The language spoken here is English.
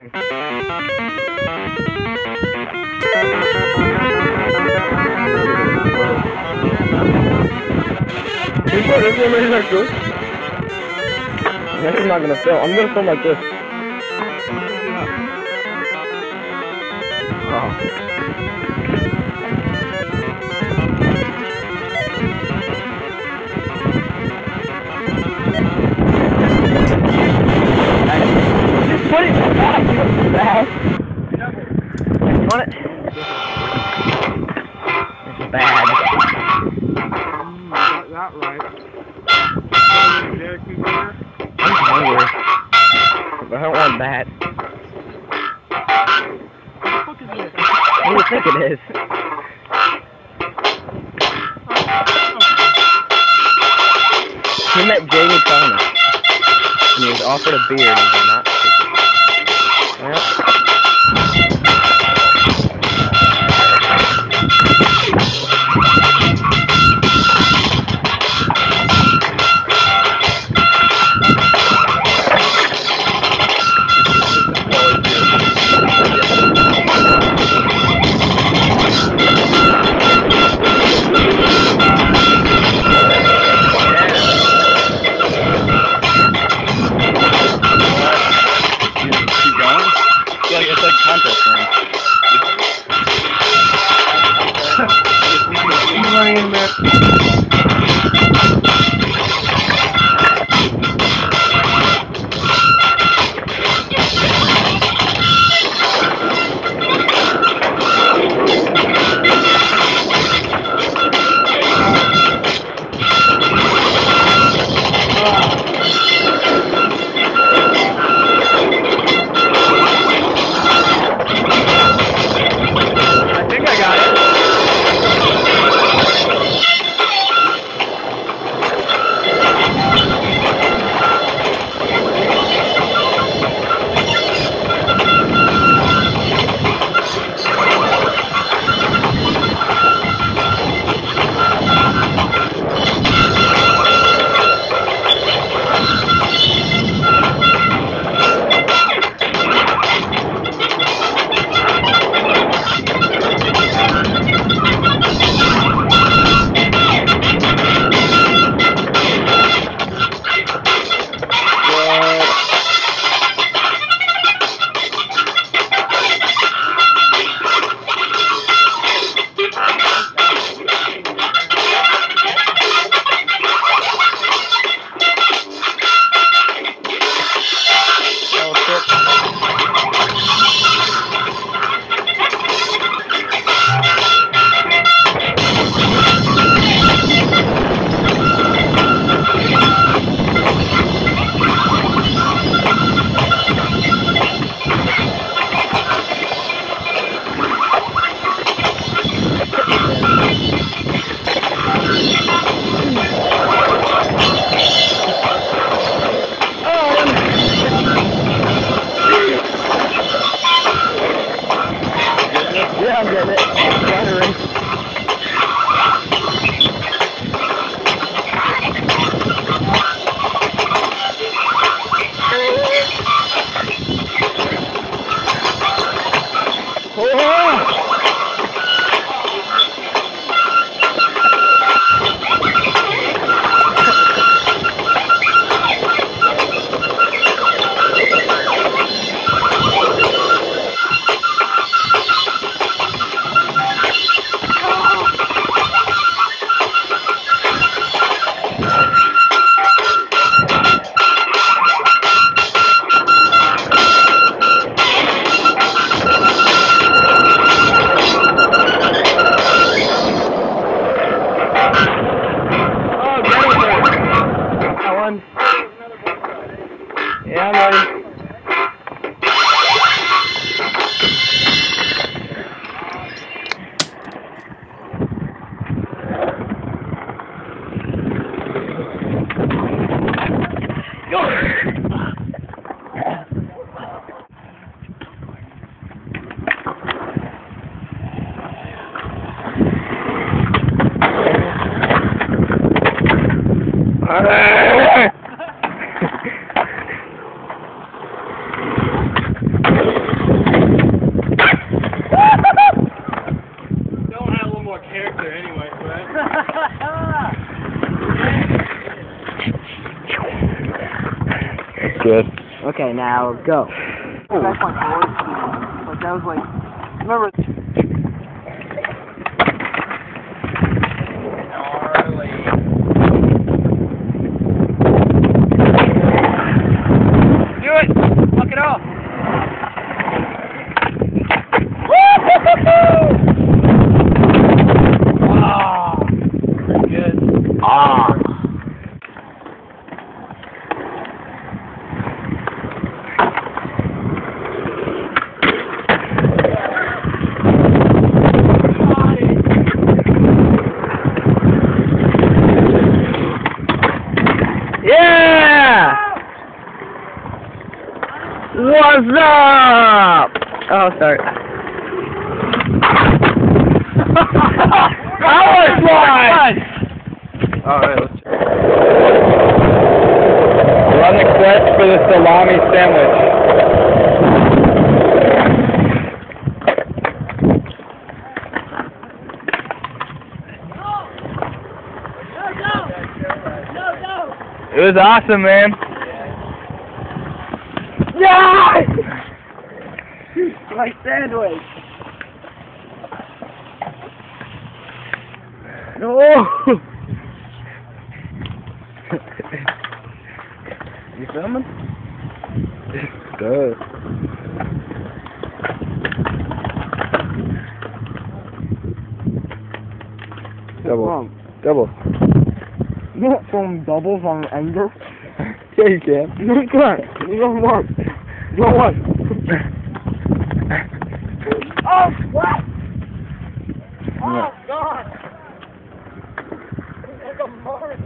People, this one is not good. This is not gonna film. I'm gonna film like this. Oh. Want it? It's bad. Mm, Got that right. Derek Cooper. I'm hungry. But I don't want that. What the fuck is this? What do you think it is? He met Jamie Thomas. And he was offered a beer Okay, now go. That's my boys team. That was like, remember? Do it! Fuck it off! Ah, pretty good. Ah. Yeah! What's up? Oh, sorry. Power slide! Alright, let's Run the quest for the salami sandwich. No no It was awesome, man. Yeah! My sandwich. No! you filming? Good. Double. Double. You not from doubles on anger. Yeah, you can. No, you can't. You don't want. You don't want. Oh, what? Oh, God. It's like a Mars.